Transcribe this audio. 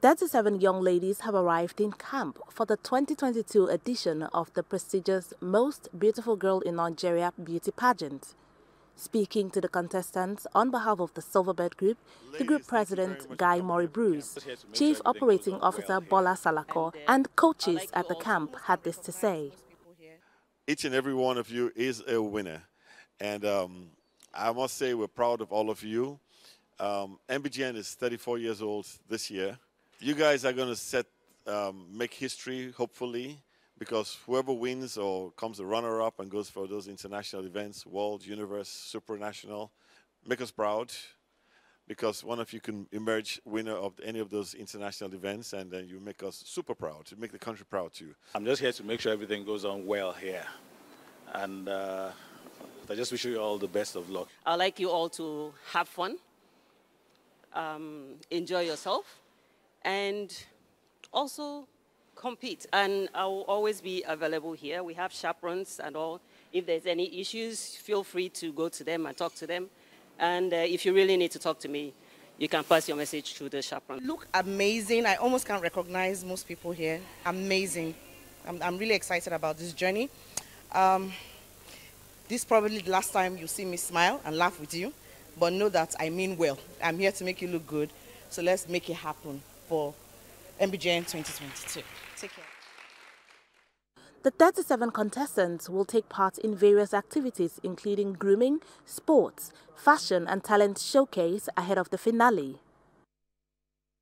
37 young ladies have arrived in camp for the 2022 edition of the prestigious Most Beautiful Girl in Nigeria beauty pageant. Speaking to the contestants on behalf of the Silverbird Group, the group president Guy Murray-Bruce, Chief Operating Officer Bola Salako, and coaches at the camp had this to say. Each and every one of you is a winner. And um, I must say we're proud of all of you. Um, MBGN is 34 years old this year. You guys are going to set, um, make history, hopefully, because whoever wins or comes a runner-up and goes for those international events, world, universe, supranational, make us proud because one of you can emerge winner of any of those international events and then you make us super proud, to make the country proud too. I'm just here to make sure everything goes on well here. And uh, I just wish you all the best of luck. I'd like you all to have fun, um, enjoy yourself, and also compete. And I'll always be available here. We have chaperones and all. If there's any issues, feel free to go to them and talk to them. And uh, if you really need to talk to me, you can pass your message to the chaperone. Look amazing. I almost can't recognize most people here. Amazing. I'm, I'm really excited about this journey. Um, this is probably the last time you see me smile and laugh with you, but know that I mean well. I'm here to make you look good, so let's make it happen for MBGN 2022. Take care. The 37 contestants will take part in various activities including grooming, sports, fashion and talent showcase ahead of the finale.